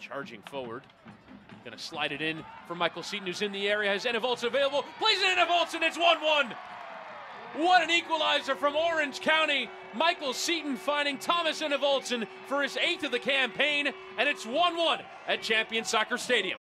charging forward. Going to slide it in for Michael Seaton, who's in the area. Has Enevoldsen available. Plays it Enevoldsen, and it's 1 1. What an equalizer from Orange County. Michael Seaton finding Thomas Enevoldsen for his eighth of the campaign, and it's 1 1 at Champion Soccer Stadium.